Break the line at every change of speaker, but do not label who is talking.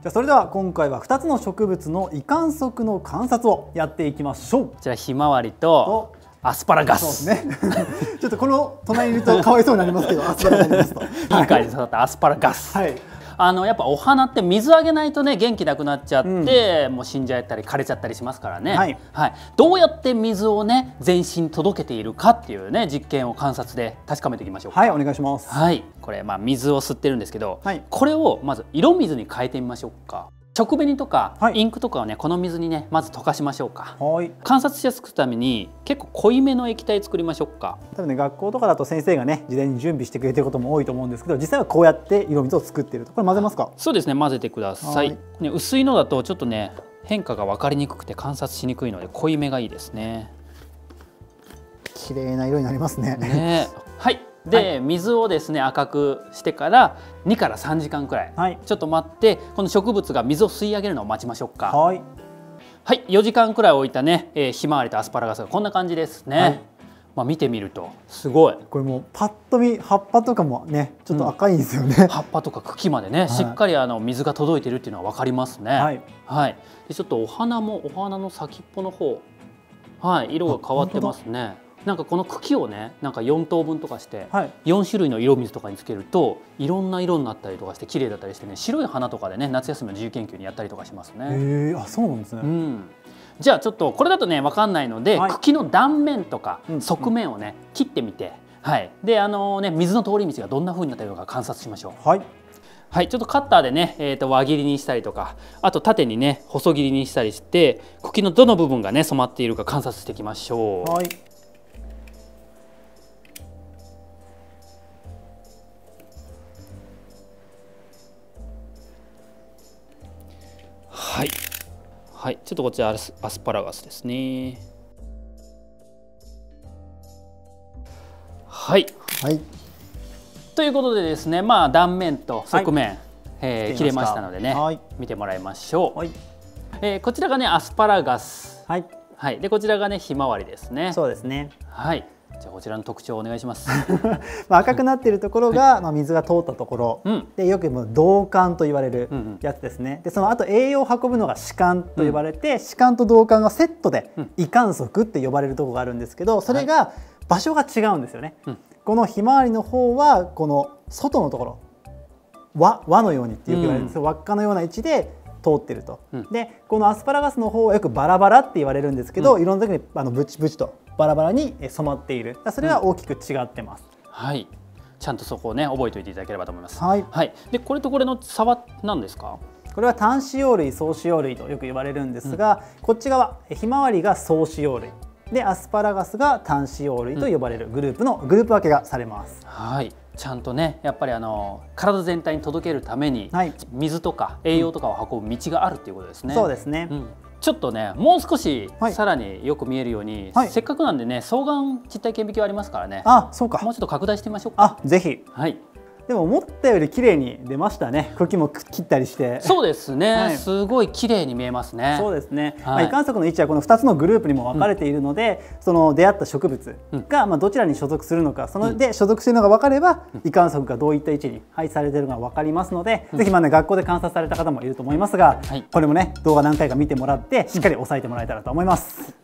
じゃあそれでは今回は2つの植物の移管束の観察をやっていきましょう。
こちらひまわりとアスパラガス。
そうですね。ちょっとこの隣にいるとかわいそうになりますけど、アスパラガスと。
いい感じで育ったアスパラガス。
はい。
あのやっぱお花って水あげないとね元気なくなっちゃって、もう死んじゃったり枯れちゃったりしますからね、
はい。
どうやって水をね全身に届けているかっていうね実験を観察で確かめていきましょう。か
はい、お願いします。
はい。これまあ水を吸ってるんですけど、
はい。
これをまず色水に変えてみましょうか食紅とか、
はい
インクとかをねこの水にねまず溶かしましょうか
はい。
観察しやすくするために結構濃いめの液体作りましょうか
多分ね学校とかだと先生がね事前に準備してくれてることも多いと思うんですけど、実際はこうやって色水を作っていると。これ混ぜますか？
そうですね混ぜてくださいね、薄いのだとちょっとね変化が分かりにくくて観察しにくいので濃いめがいいですね
綺麗な色になりますね。
ねはいで、水をですね赤くしてから2から3時間くらい、
はい
ちょっと待ってこの植物が水を吸い上げるのを待ちましょうか
はい。
はい4時間くらい置いたね、えーひまわりとアスパラガスがこんな感じですね、
はい
まあ、見てみるとすごい
これもうパッと見葉っぱとかもねちょっと赤いんですよね。
葉っぱとか茎までね、
い
しっかりあの水が届いてるっていうのは分かりますね。
はい。
はい、でちょっとお花もお花の先っぽの方、はい、色が変わってますね。なんかこの茎をね、なんか4等分とかして、
はい。
4種類の色水とかにつけるといろんな色になったりとかして綺麗だったりしてね、白い花とかでね夏休みの自由研究にやったりとかします
へ
ね。
えあそうなんですね。
うん。じゃあちょっとこれだとね分かんないので、
はい
茎の断面とか
うん
側面をね、切ってみて、はい。であのね水の通り道がどんな風になってるのか観察しましょう。
はい。
はい、ちょっとカッターでね、えー、と輪切りにしたりとかあと縦にね細切りにしたりして茎のどの部分がね染まっているか観察していきましょう。
はい。
はい、はい、ちょっとこちらアスアスパラガスですね。はい
はい。
ということでですねまあ断面と側面、えー切れ
まし
たのでね、
はい
見てもらいましょう、
はい。
えーこちらがねアスパラガス、
はい。
はい、でこちらがねひまわりですね。
そうですね。
はい。じゃあこちらの特徴をお願いします。
まあ赤くなっているところが、まあ水が通ったところ。
うん。
でよくもう導管と言われる
うんうん
やつですね。でその後栄養を運ぶのが歯管と呼ばれて、歯管と導管がセットで
うん
胃管束って呼ばれるところがあるんですけど、それが場所が違うんですよね。
うん
このひまわりの方はこの外のところ輪輪のようにってよく言われるんですけど、輪っかのような位置で通ってると、
うん。
でこのアスパラガスの方はよくバラバラって言われるんですけど、いろんな時にあのブチブチとバラバラにえ染まっている。それは大きく違ってます、
はい。ちゃんとそこをね覚えておいていただければと思います。
はい。
はい。でこれとこれの差は何ですか？
これは単子葉類総子葉類とよく言われるんですが、こっち側えひまわりが総子葉類でアスパラガスが単子葉類と呼ばれるグループのグループ分けがされます、
はい。ちゃんとねやっぱりあの体全体に届けるために、
はい
水とか栄養とかを運ぶ道があるっていうことですね。
そうですね、
うん。ちょっとねもう少し
はい
さらによく見えるように、
はい
せっかくなんでね双眼実体顕微鏡ありますからね。
あそうか
もうちょっと拡大してみましょうか。
あぜひ
はい。
でも思ったより綺麗に出ましたね。茎も切ったりして。
そうですね。
はい。
すごい綺麗に見えますね。
そうですね、
はい。
まあ、移管束の位置はこの2つのグループにも分かれているので、その出会った植物がまあどちらに所属するのかそので所属しているのが分かれば、移管束がどういった位置に配置されているのが分かりますので、ぜひまあね学校で観察された方もいると思いますが、
はい。
これもね動画何回か見てもらってしっかり押さえてもらえたらと思います。